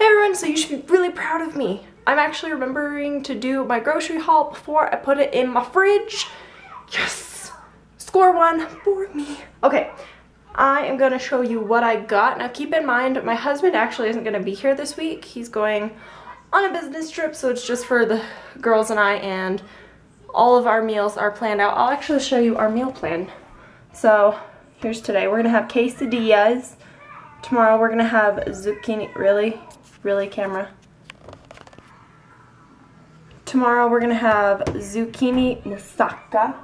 Hey everyone, so you should be really proud of me. I'm actually remembering to do my grocery haul before I put it in my fridge. Yes! Score one for me. Okay, I am going to show you what I got. Now keep in mind, my husband actually isn't going to be here this week. He's going on a business trip, so it's just for the girls and I, and all of our meals are planned out. I'll actually show you our meal plan. So here's today. We're going to have quesadillas. Tomorrow we're going to have zucchini. Really? Really, camera? Tomorrow we're going to have zucchini moussaka.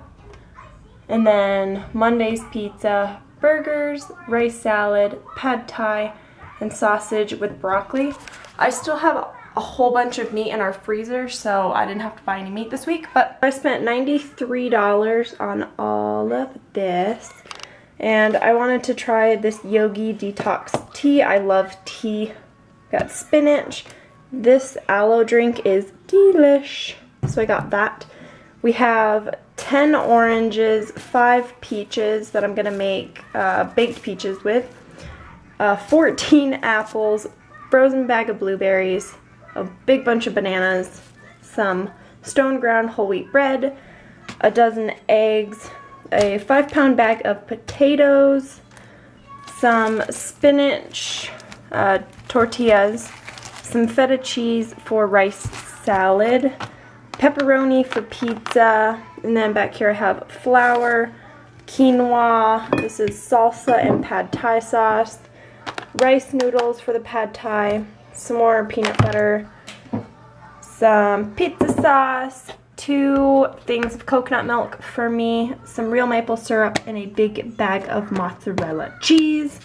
And then Monday's pizza, burgers, rice salad, pad thai, and sausage with broccoli. I still have a whole bunch of meat in our freezer, so I didn't have to buy any meat this week. But I spent $93 on all of this. And I wanted to try this Yogi Detox Tea. I love tea. Got spinach. This aloe drink is delish. So I got that. We have 10 oranges, 5 peaches that I'm going to make uh, baked peaches with, uh, 14 apples, frozen bag of blueberries, a big bunch of bananas, some stone ground whole wheat bread, a dozen eggs, a 5 pound bag of potatoes, some spinach, uh, tortillas, some feta cheese for rice salad, pepperoni for pizza, and then back here I have flour, quinoa, this is salsa and pad thai sauce, rice noodles for the pad thai, some more peanut butter, some pizza sauce, two things of coconut milk for me, some real maple syrup, and a big bag of mozzarella cheese.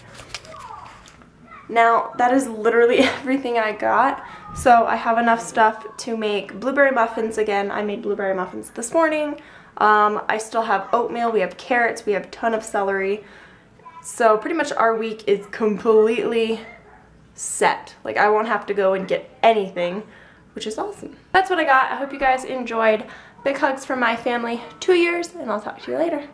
Now, that is literally everything I got. So I have enough stuff to make blueberry muffins again. I made blueberry muffins this morning. Um, I still have oatmeal, we have carrots, we have a ton of celery. So pretty much our week is completely set. Like I won't have to go and get anything, which is awesome. That's what I got. I hope you guys enjoyed. Big hugs from my family, two years, and I'll talk to you later.